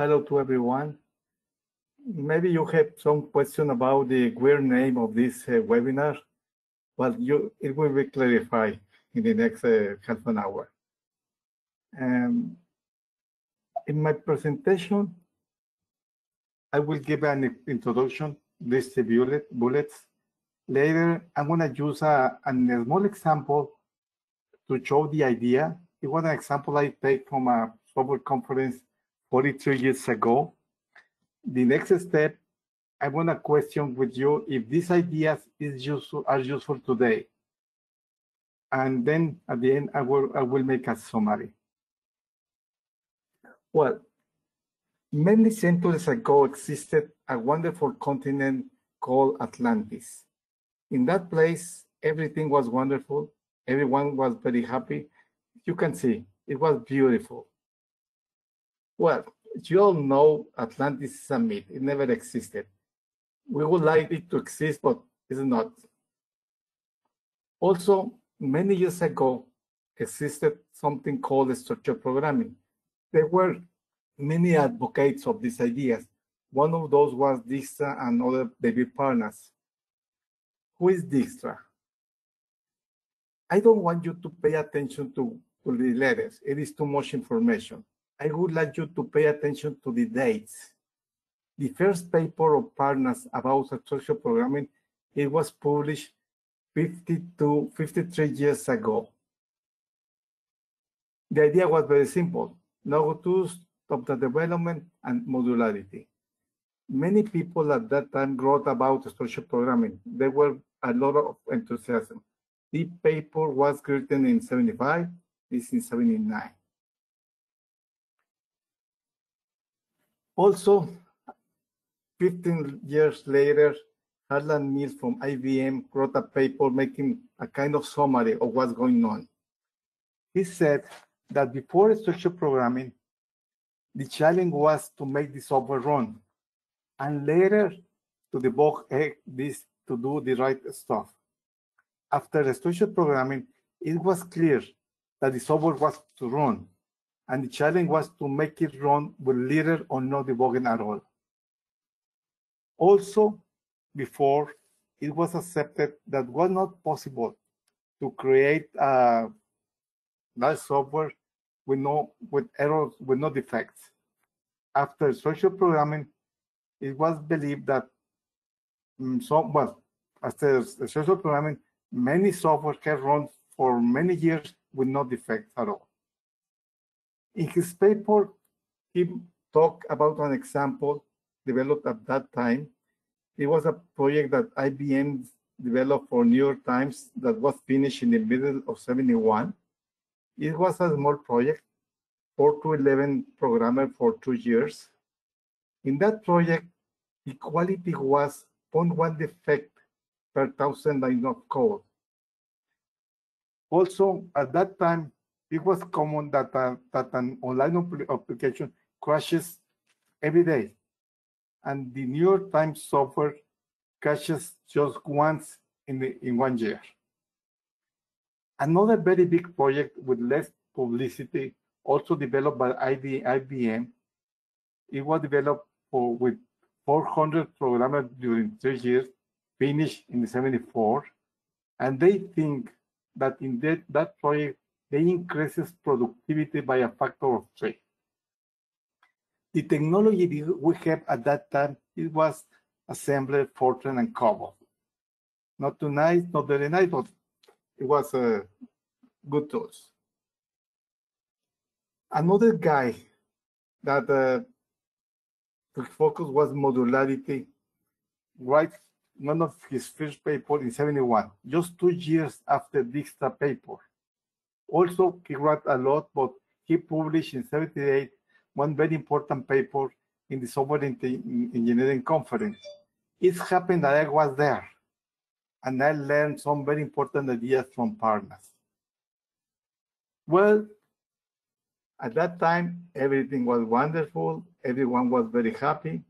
Hello to everyone. Maybe you have some question about the weird name of this uh, webinar. but you, it will be clarified in the next uh, half an hour. Um, in my presentation, I will give an introduction, list the bullet, bullets. Later, I'm going to use a, a small example to show the idea. It was an example I take from a software conference 43 years ago. The next step, I want to question with you if these ideas is useful, are useful today. And then at the end, I will, I will make a summary. Well, many centuries ago existed a wonderful continent called Atlantis. In that place, everything was wonderful. Everyone was very happy. You can see it was beautiful. Well, you all know Atlantis is a myth. It never existed. We would like it to exist, but it's not. Also, many years ago, existed something called structured programming. There were many advocates of these ideas. One of those was Dijkstra and other David Parnas. Who is Dijkstra? I don't want you to pay attention to, to the letters. It is too much information. I would like you to pay attention to the dates. The first paper of Parnas about structured programming, it was published 52, 53 years ago. The idea was very simple. No tools, top the development, and modularity. Many people at that time wrote about structured programming. There were a lot of enthusiasm. The paper was written in 75, this in 79. Also, 15 years later, Harlan Mills from IBM wrote a paper making a kind of summary of what's going on. He said that before structured programming, the challenge was to make the software run, and later to debug eh, this to do the right stuff. After structured programming, it was clear that the software was to run, and the challenge was to make it run with little or no debugging at all. Also, before, it was accepted that was not possible to create a nice software with no with errors, with no defects. After social programming, it was believed that um, some, well, after social programming, many software can run for many years with no defects at all. In his paper, he talked about an example developed at that time. It was a project that IBM developed for New York Times that was finished in the middle of 71. It was a small project, 4 to 11 programmer for two years. In that project, the quality was 0.1 defect per thousand line of code. Also, at that time, it was common that, uh, that an online application crashes every day. And the New York Times software crashes just once in, the, in one year. Another very big project with less publicity, also developed by IBM, it was developed for, with 400 programmers during three years, finished in 74. And they think that in that, that project, they increases productivity by a factor of three. The technology we have at that time, it was assembler, Fortran, and COBOL. Not too nice, not very nice, but it was uh, good tools. Another guy that uh, focus was modularity, right? One of his first paper in 71, just two years after Dijkstra paper. Also, he wrote a lot, but he published in 78 one very important paper in the Software Engineering Conference. It happened that I was there, and I learned some very important ideas from Parnas. Well, at that time, everything was wonderful. Everyone was very happy.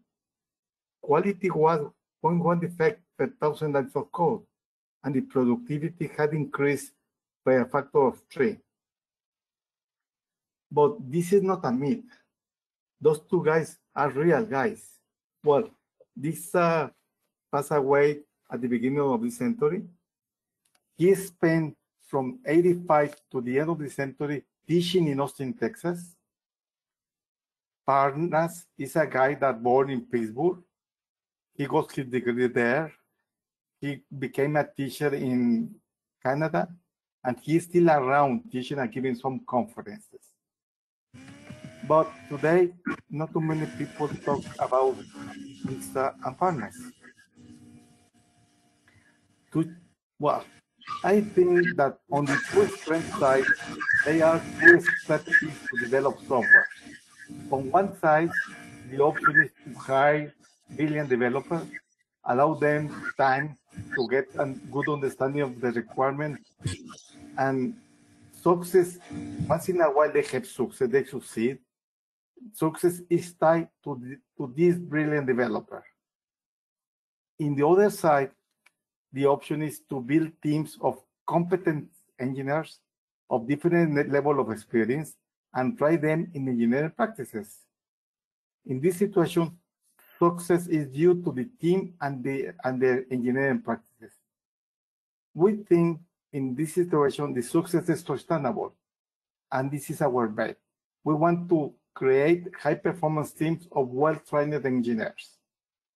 Quality was 0.1 defect per thousand lines of code, and the productivity had increased by a factor of three. But this is not a myth. Those two guys are real, guys. Well, this uh, passed away at the beginning of the century. He spent from 85 to the end of the century teaching in Austin, Texas. Parnas is a guy that born in Pittsburgh. He got his degree there. He became a teacher in Canada, and he's still around teaching and giving some conferences. But today, not too many people talk about Mr. and well, I think that on the two strength side, they are two strategies to develop software. On one side, the option is to hire billion developers, allow them time to get a good understanding of the requirement, and success, once in a while they have success, they succeed. Success is tied to, to this brilliant developer. In the other side, the option is to build teams of competent engineers of different level of experience and try them in engineering practices. In this situation, success is due to the team and the and their engineering practices. We think in this situation the success is sustainable, and this is our bet. We want to create high performance teams of well-trained engineers.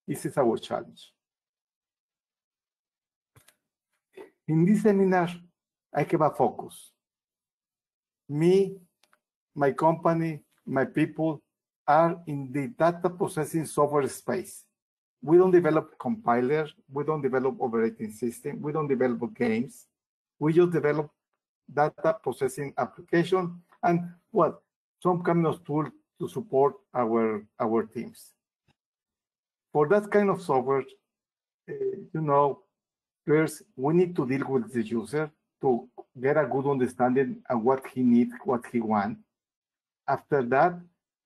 This is our challenge. In this seminar, I have a focus. Me, my company, my people are in the data processing software space. We don't develop compilers, we don't develop operating system, we don't develop games. We just develop data processing application and what some kind of tool to support our our teams. For that kind of software, uh, you know, First, we need to deal with the user to get a good understanding of what he needs, what he wants. After that,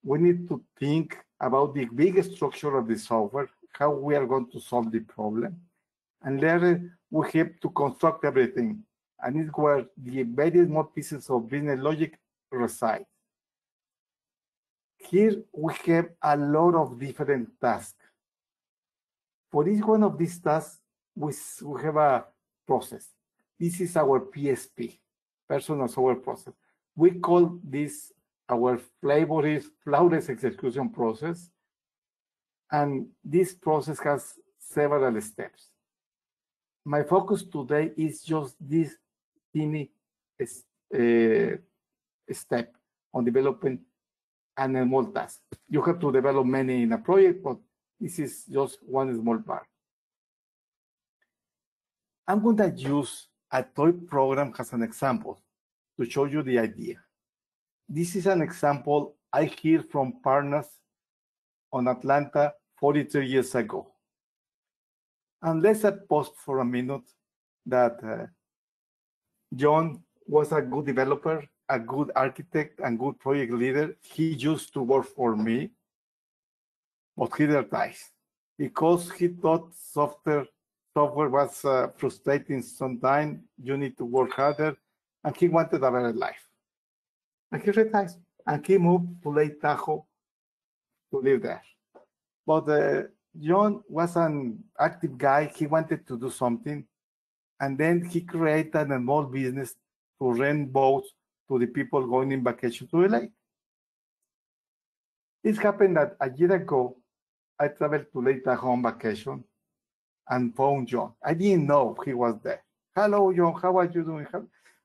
we need to think about the big structure of the software, how we are going to solve the problem. And later, we have to construct everything. And it's where the very small pieces of business logic reside. Here, we have a lot of different tasks. For each one of these tasks, we, we have a process. This is our PSP, personal software process. We call this our flawless, flawless execution process. And this process has several steps. My focus today is just this teeny uh, step on developing an small task. You have to develop many in a project, but this is just one small part. I'm going to use a toy program as an example to show you the idea. This is an example I hear from Parnas on Atlanta 43 years ago. And let's pause for a minute that uh, John was a good developer, a good architect, and good project leader. He used to work for me, but he retired because he thought software software was uh, frustrating sometimes. You need to work harder. And he wanted a better life. And he retired. And he moved to Lake Tahoe to live there. But uh, John was an active guy. He wanted to do something. And then he created a small business to rent boats to the people going in vacation to the lake. It happened that a year ago, I traveled to Lake Tahoe on vacation and found John. I didn't know he was there. Hello, John, how are you doing?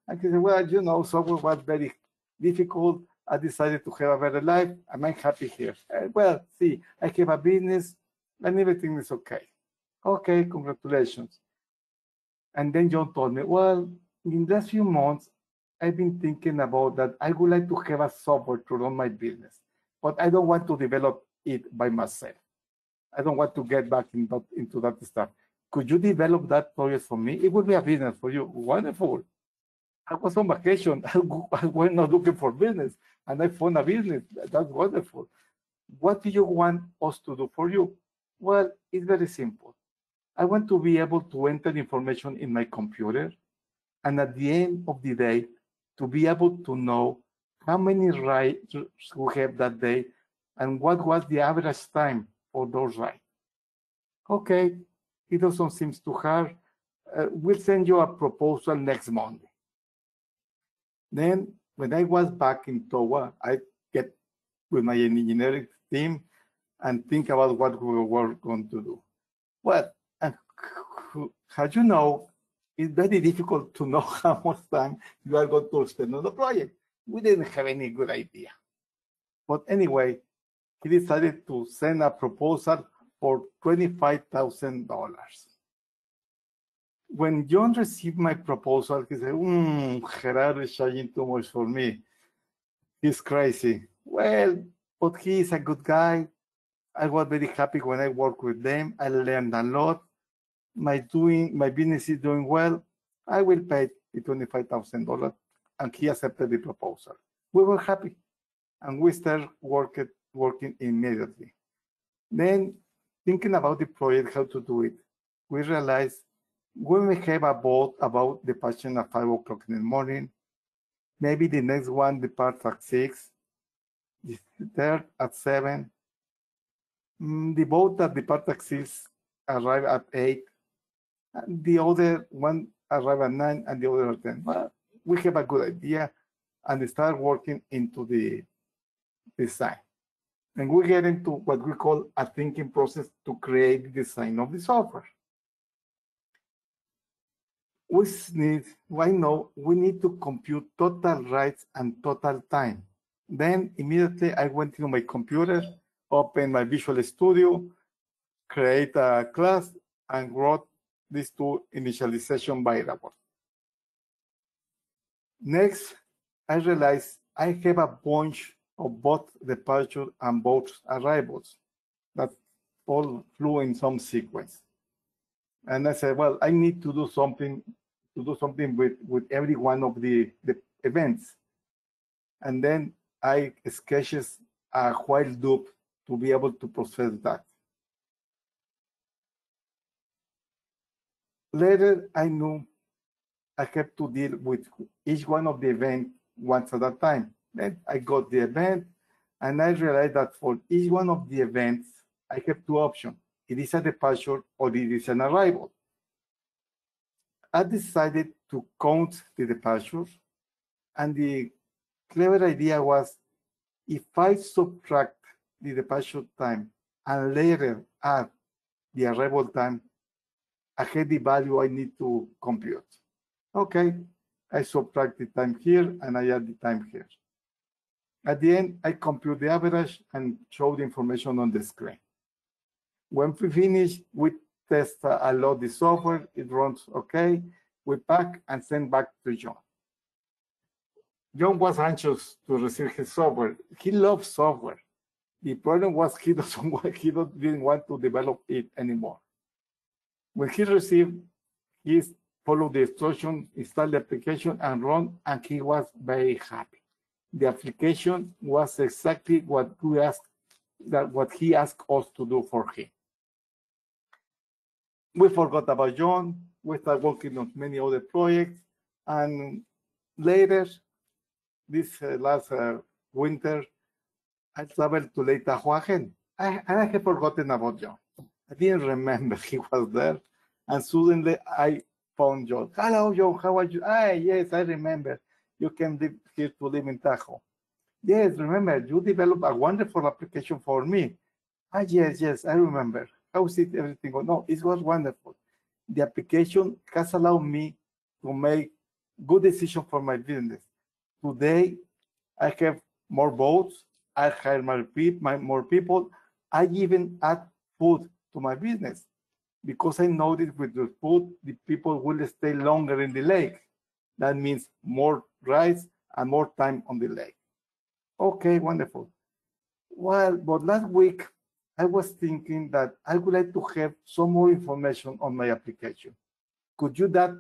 And he said, well, you know, software was very difficult. I decided to have a better life. I'm happy here. Uh, well, see, I have a business and everything is okay. Okay, congratulations. And then John told me, well, in the last few months, I've been thinking about that I would like to have a software to run my business, but I don't want to develop it by myself. I don't want to get back in that, into that stuff. Could you develop that project for me? It would be a business for you. Wonderful. I was on vacation. I went not looking for business, and I found a business. That's wonderful. What do you want us to do for you? Well, it's very simple. I want to be able to enter information in my computer, and at the end of the day, to be able to know how many rights we have that day and what was the average time for those rides. Okay, it doesn't seem too hard. Uh, we'll send you a proposal next Monday. Then when I was back in Towa, I get with my engineering team and think about what we were going to do. Well, as you know, it's very difficult to know how much time you are going to spend on the project. We didn't have any good idea. But anyway, he decided to send a proposal for $25,000. When John received my proposal, he said, hmm, Gerardo is charging too much for me. He's crazy. Well, but he is a good guy. I was very happy when I worked with them. I learned a lot my doing my business is doing well, I will pay the twenty-five thousand dollars. And he accepted the proposal. We were happy, and we started working working immediately. Then, thinking about the project, how to do it, we realized we have a boat about the departure at five o'clock in the morning, maybe the next one departs at six, the third at seven. Mm, the boat that departs at six arrive at eight, the other one arrive at nine and the other at 10. Well, we have a good idea and start working into the design. And we get into what we call a thinking process to create the design of the software. We need, why no, we need to compute total rides and total time. Then immediately I went into my computer, opened my Visual Studio, create a class, and wrote these two initialization variables. Next, I realized I have a bunch of both departure and both arrivals that all flew in some sequence. And I said, well, I need to do something to do something with, with every one of the, the events. And then I sketches a while loop to be able to process that. Later, I knew I had to deal with each one of the events once at a time. Then I got the event, and I realized that for each one of the events, I have two options. It is a departure or it is an arrival. I decided to count the departures, and the clever idea was if I subtract the departure time and later add the arrival time, Have the value I need to compute. Okay, I subtract the time here and I add the time here. At the end, I compute the average and show the information on the screen. When we finish, we test a lot the software, it runs okay, we pack and send back to John. John was anxious to receive his software. He loves software. The problem was he doesn't want, he didn't want to develop it anymore. When he received, he followed the instruction, installed the application and run, and he was very happy. The application was exactly what we asked, that what he asked us to do for him. We forgot about John. We started working on many other projects, and later, this uh, last uh, winter, I traveled to Lake Tahoahen. I, I had forgotten about John. I didn't remember he was there. And suddenly I found John. Hello, John, how are you? Ah, yes, I remember. You came here to live in Tahoe. Yes, remember, you developed a wonderful application for me. Ah, yes, yes, I remember. How is it everything? No, it was wonderful. The application has allowed me to make good decisions for my business. Today, I have more boats. I hire more people, more people. I even add food to my business because I noticed with the food, the people will stay longer in the lake. That means more rides and more time on the lake. Okay, wonderful. Well, but last week I was thinking that I would like to have some more information on my application. Could you that?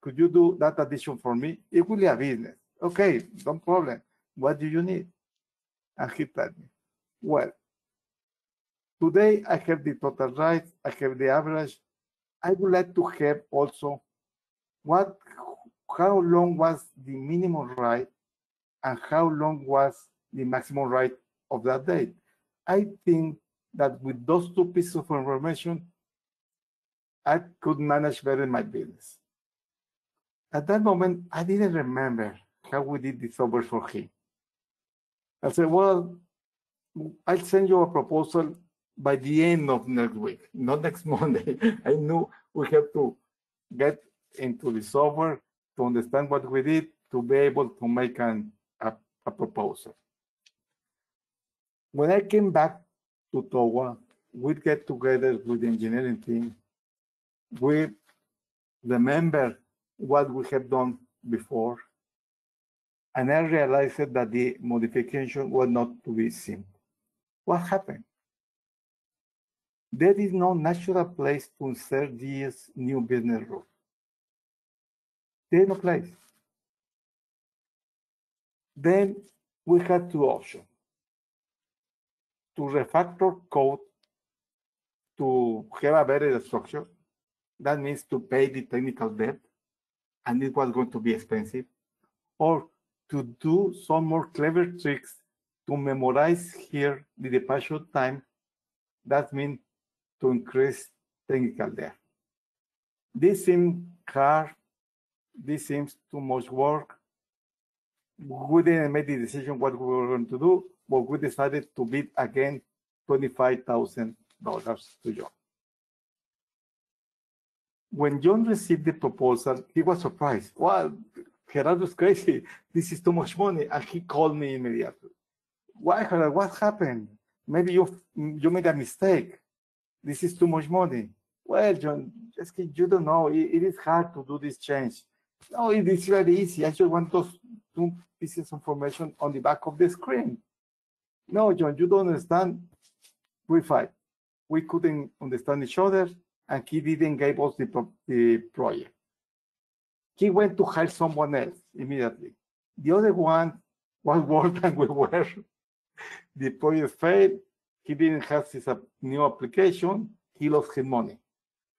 Could you do that addition for me? It will be a business. Okay, no problem. What do you need? And he told me, well, Today, I have the total rights, I have the average. I would like to have also what, how long was the minimum right and how long was the maximum right of that date. I think that with those two pieces of information, I could manage better my business. At that moment, I didn't remember how we did this over for him. I said, well, I'll send you a proposal by the end of next week, not next Monday. I knew we have to get into the software to understand what we did to be able to make an, a, a proposal. When I came back to Towa, we'd get together with the engineering team. We remember what we have done before. And I realized that the modification was not to be simple. What happened? There is no natural place to insert this new business rule. There is no place. Then we had two options. To refactor code to have a better structure. That means to pay the technical debt, and it was going to be expensive. Or to do some more clever tricks to memorize here the departure time. That means to increase technical debt. This seems hard. This seems too much work. We didn't make the decision what we were going to do, but we decided to bid again $25,000 to John. When John received the proposal, he was surprised. Well, Gerardo's crazy. This is too much money. And he called me immediately. Why, Gerardo? What happened? Maybe you you made a mistake. This is too much money. Well, John, just you don't know. It, it is hard to do this change. No, it is very easy. I just want those two pieces of information on the back of the screen. No, John, you don't understand. We fight. We couldn't understand each other, and he didn't give us the, the project. He went to hire someone else immediately. The other one was worse than we were. the project failed. He didn't have his new application. He lost his money.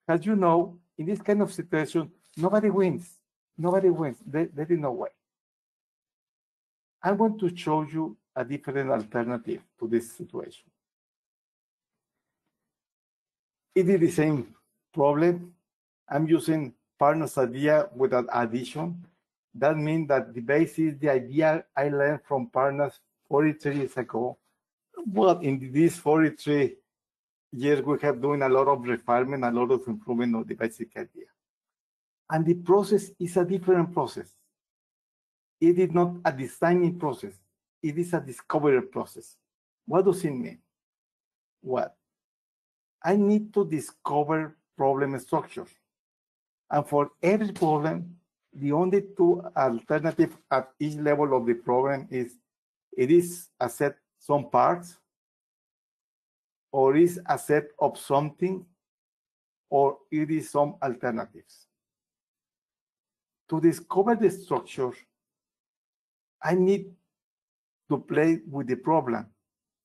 As you know, in this kind of situation, nobody wins. Nobody wins. There, there is no way. I want to show you a different alternative to this situation. It is the same problem. I'm using Parnas's idea with an addition. That means that the base is the idea I learned from Parnas 43 years ago. But in these 43 years, we have doing a lot of refinement, a lot of improvement of the basic idea. And the process is a different process. It is not a designing process. It is a discovery process. What does it mean? What? I need to discover problem structures. And for every problem, the only two alternatives at each level of the problem is it is a set some parts, or is a set of something, or it is some alternatives. To discover the structure, I need to play with the problem,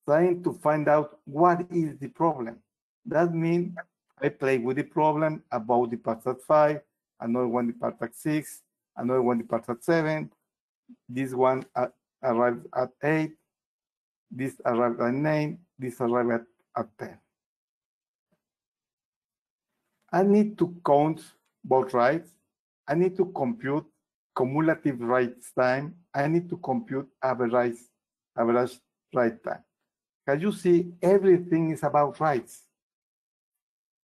trying to find out what is the problem. That means I play with the problem about the part at five, another one the part at six, another one the part at seven, this one uh, arrives at eight, this arrived at nine, this arrived at, at 10. I need to count both writes. I need to compute cumulative writes time. I need to compute average, average write time. As you see, everything is about writes.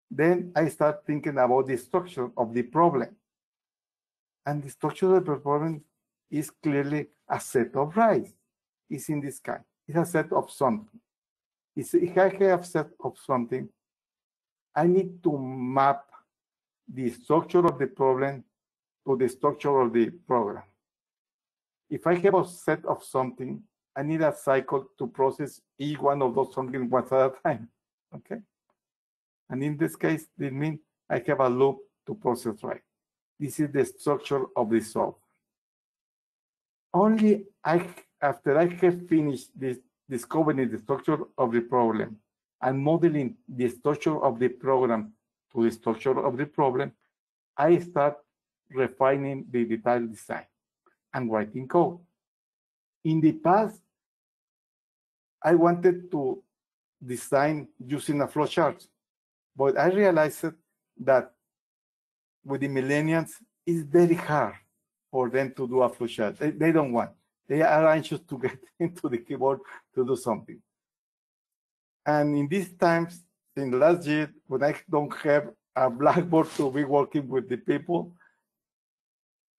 Then I start thinking about the structure of the problem. And the structure of the problem is clearly a set of writes. It's in this kind. It's a set of something. If I have a set of something, I need to map the structure of the problem to the structure of the program. If I have a set of something, I need a cycle to process each one of those something once at a time. Okay. And in this case, it means I have a loop to process right. This is the structure of the software. Only I, after I have finished this, discovering the structure of the problem and modeling the structure of the program to the structure of the problem, I start refining the detailed design and writing code. In the past, I wanted to design using a flowchart, but I realized that with the millennials, it's very hard for them to do a flowchart. They, they don't want. They are anxious to get into the keyboard to do something. And in these times, in the last year, when I don't have a blackboard to be working with the people,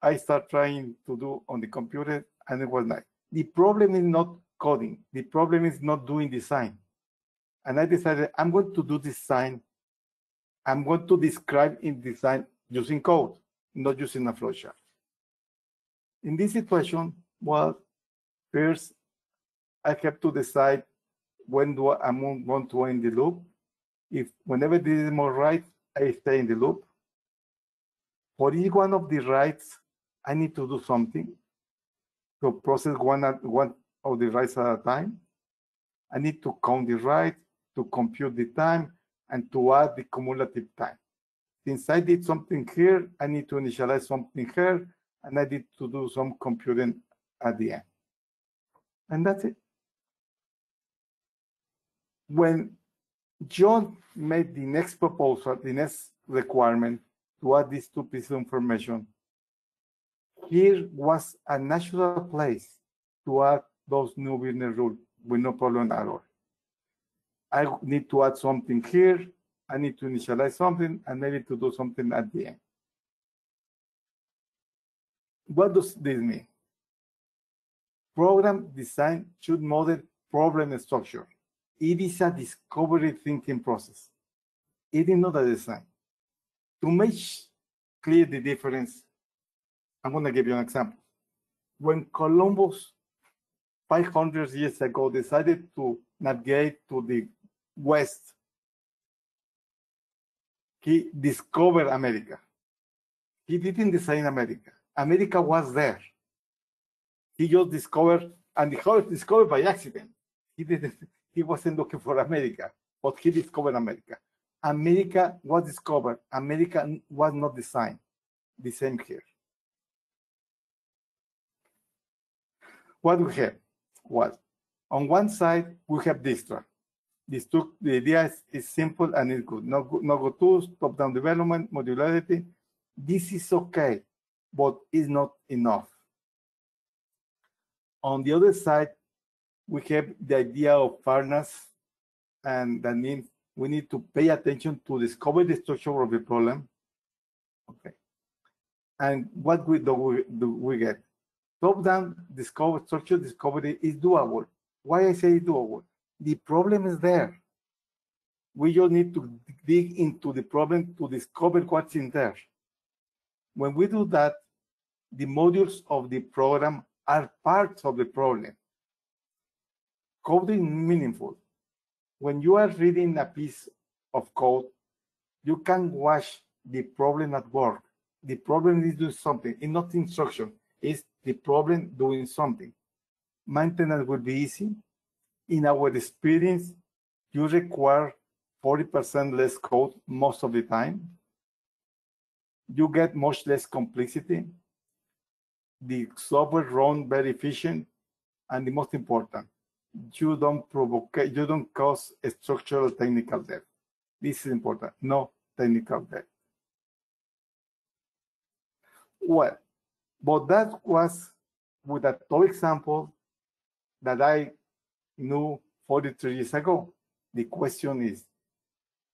I start trying to do on the computer, and it was nice. The problem is not coding. The problem is not doing design. And I decided I'm going to do design. I'm going to describe in design using code, not using a flowchart. In this situation, well, first I have to decide when do I want to end the loop. If whenever this is more right, I stay in the loop. For each one of the writes, I need to do something to process one at one of the writes at a time. I need to count the write, to compute the time, and to add the cumulative time. Since I did something here, I need to initialize something here, and I need to do some computing at the end. And that's it. When John made the next proposal, the next requirement to add these two pieces of information, here was a natural place to add those new business rules with no problem at all. I need to add something here, I need to initialize something, and maybe to do something at the end. What does this mean? Program design should model problem structure. It is a discovery thinking process. It is not a design. To make clear the difference, I'm going to give you an example. When Columbus, 500 years ago, decided to navigate to the west, he discovered America. He didn't design America. America was there. He just discovered, and he was discovered by accident. He didn't. He wasn't looking for America, but he discovered America. America was discovered. America was not designed. The same here. What we have was, on one side, we have Dijkstra. This took, the idea is, is simple and it's good. No, no GOTOs, top-down development, modularity. This is okay, but it's not enough. On the other side, we have the idea of Parnas, and that means we need to pay attention to discover the structure of the problem. Okay. And what we do we, do we get? Top-down discover structure discovery is doable. Why I say doable? The problem is there. We just need to dig into the problem to discover what's in there. When we do that, the modules of the program are parts of the problem. Coding meaningful. When you are reading a piece of code, you can watch the problem at work. The problem is doing something. It's not instruction. It's the problem doing something. Maintenance will be easy. In our experience, you require 40% less code most of the time. You get much less complexity the software run very efficient, and the most important, you don't provoke, you don't cause structural technical debt. This is important, no technical debt. Well, but that was with a top example that I knew 43 years ago. The question is,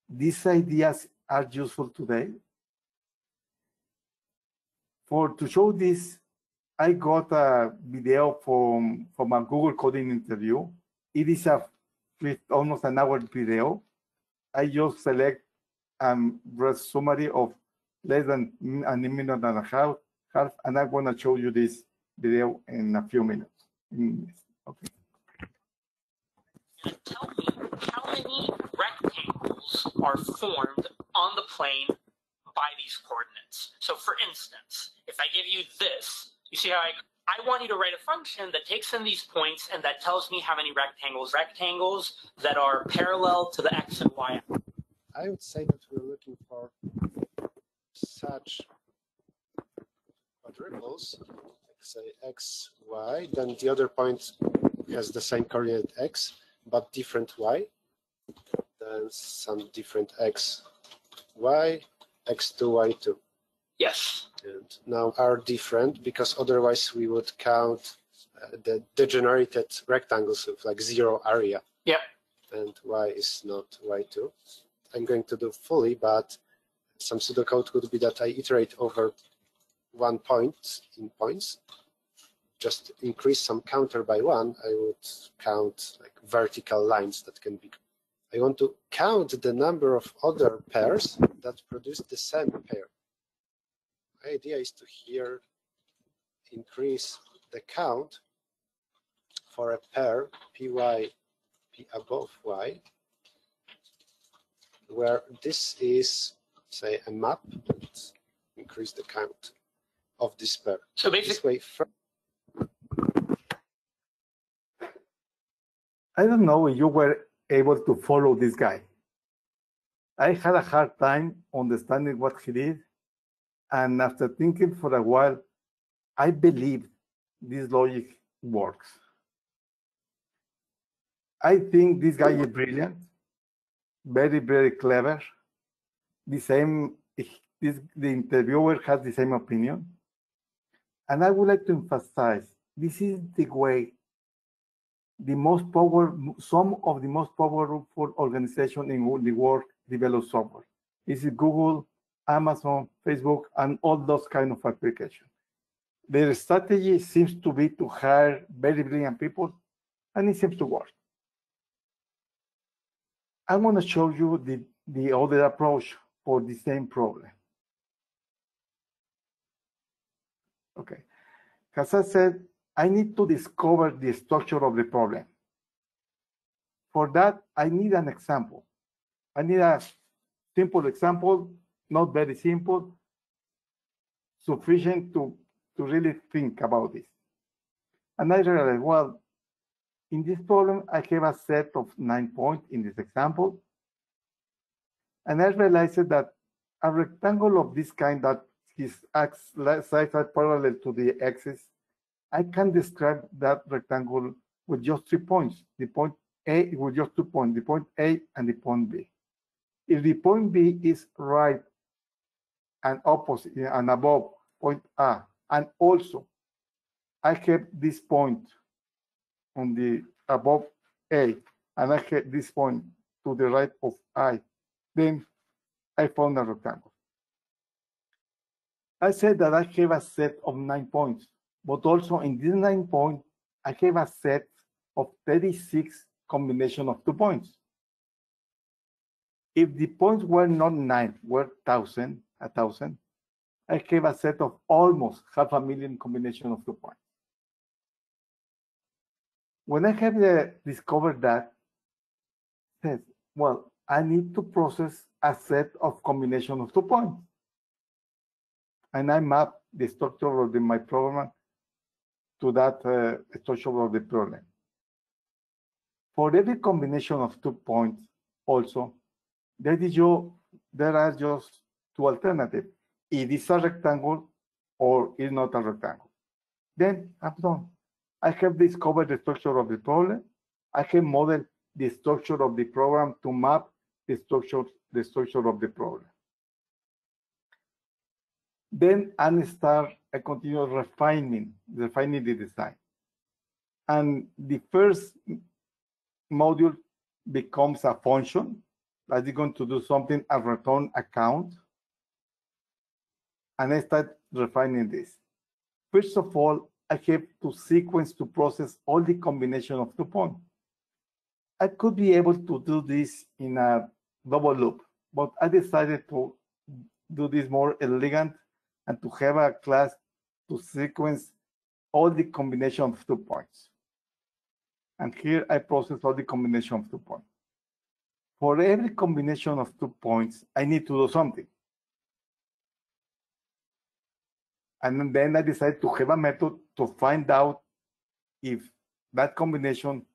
these ideas are useful today? For to show this, I got a video from from a Google coding interview. It is a almost an hour video. I just select um summary of less than a minute and a half, half and I'm gonna show you this video in a few minutes. Okay. Tell me how many rectangles are formed on the plane by these coordinates. So for instance, if I give you this, you see how I, I want you to write a function that takes in these points and that tells me how many rectangles, rectangles that are parallel to the x and y. I would say that we're looking for such quadruples, say x, y, then the other point has the same coordinate x, but different y, then some different x, y, x2, y2. Yes. And now are different because otherwise we would count uh, the degenerated rectangles with like zero area. Yep. And y is not y2. I'm going to do fully, but some pseudocode would be that I iterate over one point in points just increase some counter by one, I would count like vertical lines that can be. I want to count the number of other pairs that produce the same pair. My idea is to here increase the count for a pair py p above y, where this is say a map. Let's increase the count of this pair. So basically, This basically, way, first I don't know if you were able to follow this guy. I had a hard time understanding what he did. And after thinking for a while, I believe this logic works. I think this guy is brilliant, very, very clever. The same, this, the interviewer has the same opinion. And I would like to emphasize this is the way the most power, some of the most powerful organization in the world develop software. This is Google, Amazon, Facebook, and all those kind of applications. Their strategy seems to be to hire very brilliant people, and it seems to work. I want to show you the, the other approach for the same problem. Okay. As I said, I need to discover the structure of the problem. For that, I need an example. I need a simple example, not very simple, sufficient to, to really think about this. And I realized, well, in this problem, I have a set of nine points in this example. And I realized that a rectangle of this kind that his sides are parallel to the axis I can describe that rectangle with just three points, the point A with just two points, the point A and the point B. If the point B is right and opposite and above point A, and also I have this point on the above A, and I have this point to the right of I, then I found a rectangle. I said that I have a set of nine points but also in this nine point, I have a set of 36 combination of two points. If the points were not nine, were thousand, a thousand, I gave a set of almost half a million combination of two points. When I have uh, discovered that, says, well, I need to process a set of combination of two points. And I map the structure of the, my program to that uh, structure of the problem. For every combination of two points, also, there, is your, there are just two alternatives. It is a rectangle or it's not a rectangle. Then I'm done. I have discovered the structure of the problem. I have modeled the structure of the program to map the structure, the structure of the problem. Then I start I continue refining, refining the design. And the first module becomes a function that is going to do something, a return account. And I start refining this. First of all, I have to sequence to process all the combination of two points. I could be able to do this in a double loop, but I decided to do this more elegant and to have a class to sequence all the combination of two points. And here I process all the combination of two points. For every combination of two points, I need to do something. And then I decided to have a method to find out if that combination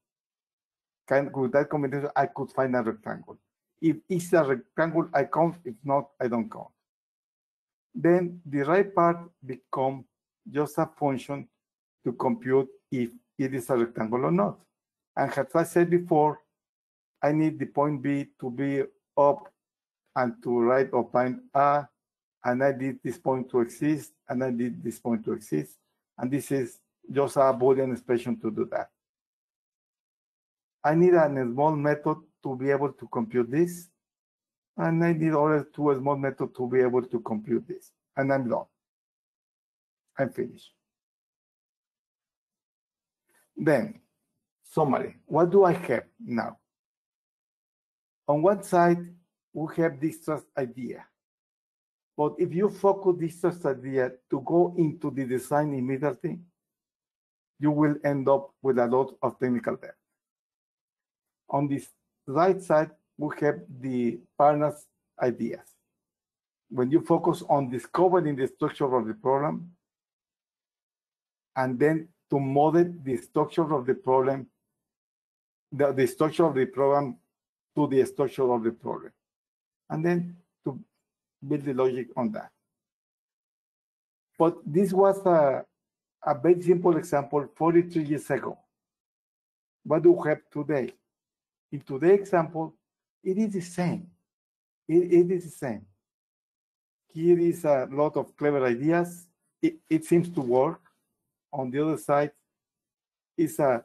can with that combination I could find a rectangle. If it's a rectangle, I count. If not, I don't count then the right part become just a function to compute if it is a rectangle or not. And as I said before, I need the point B to be up and to right of point A, and I need this point to exist, and I need this point to exist. And this is just a Boolean expression to do that. I need a small method to be able to compute this. And I need other two small method to be able to compute this. And I'm done. I'm finished. Then, summary. What do I have now? On one side, we have Dijkstra's idea. But if you focus Dijkstra's idea to go into the design immediately, you will end up with a lot of technical debt. On this right side, we have the Parnas's ideas. When you focus on discovering the structure of the program, and then to model the structure of the problem, the, the structure of the program to the structure of the problem, and then build the logic on that. But this was a, a very simple example 43 years ago. What do we have today? In today's example, it is the same. It, it is the same. Here is a lot of clever ideas. It, it seems to work. On the other side, is a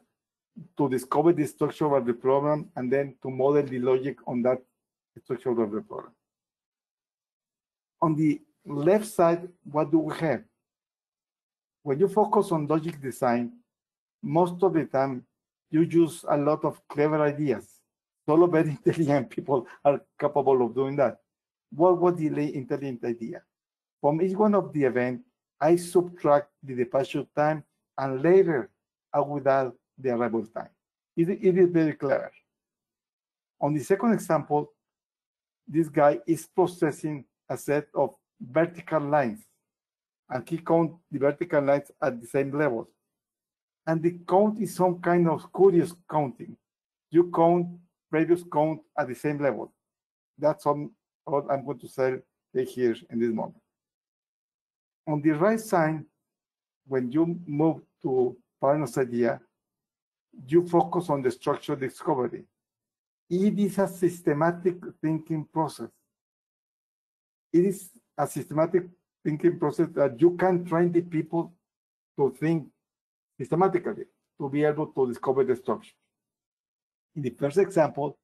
to discover the structure of the problem and then to model the logic on that structure of the program. On the left side, what do we have? When you focus on logic design, most of the time you use a lot of clever ideas. Solo very intelligent people are capable of doing that. What was the intelligent idea? From each one of the event, I subtract the departure time and later I will add the arrival time. It, it is very clever. On the second example, this guy is processing a set of vertical lines and he count the vertical lines at the same level. And the count is some kind of curious counting. You count previous count at the same level. That's what I'm going to say here in this moment. On the right side, when you move to Parnas's idea, you focus on the structure discovery. It is a systematic thinking process. It is a systematic thinking process that you can train the people to think systematically, to be able to discover the structure. In the first example,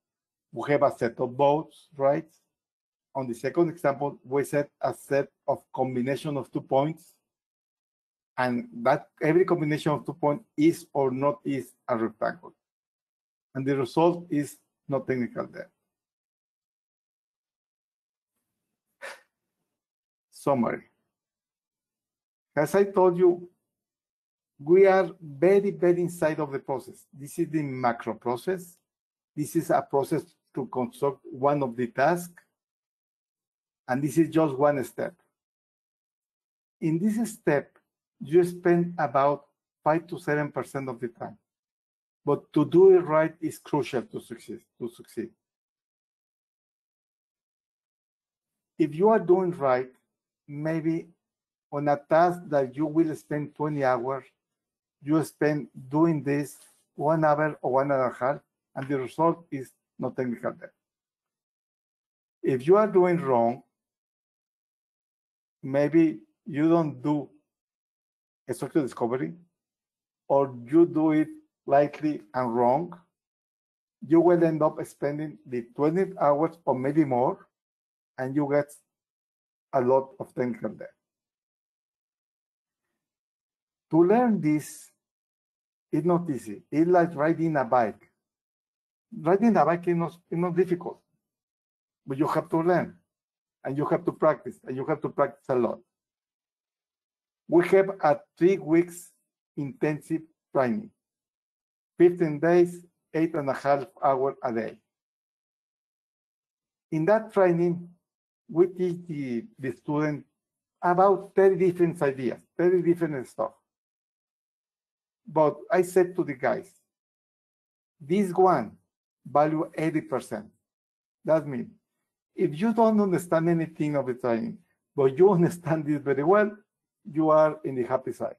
we have a set of boats, right? On the second example, we set a set of combination of two points. And that every combination of two points is or not is a rectangle. And the result is not technical there. Summary. As I told you, we are very, very inside of the process. This is the macro process. This is a process to construct one of the tasks. And this is just one step. In this step, you spend about five to seven percent of the time. But to do it right is crucial to succeed. To succeed. If you are doing right, maybe on a task that you will spend 20 hours, you spend doing this one hour or one and a half, and the result is not technical debt. If you are doing wrong, maybe you don't do a structure discovery, or you do it lightly and wrong, you will end up spending the 20 hours or maybe more, and you get a lot of technical there. To learn this, it's not easy. It's like riding a bike. Riding a bike is not, is not difficult, but you have to learn, and you have to practice, and you have to practice a lot. We have a three weeks intensive training, 15 days, eight and a half hour a day. In that training, we teach the, the student about 30 different ideas, 30 different stuff. But I said to the guys, this one value 80%. That means if you don't understand anything of the training, but you understand this very well, you are in the happy side.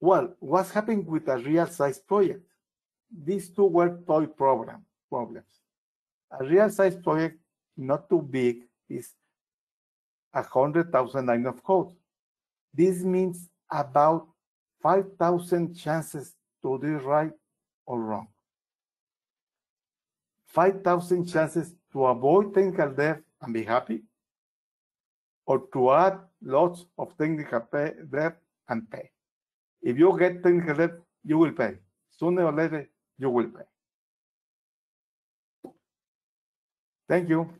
Well, what's happening with a real size project? These two were toy program problems. A real size project, not too big, is a hundred thousand lines of code. This means about five thousand chances to do right or wrong. Five thousand chances to avoid technical debt and be happy, or to add lots of technical pay, debt and pay. If you get technical debt, you will pay. Sooner or later, you will pay. Thank you.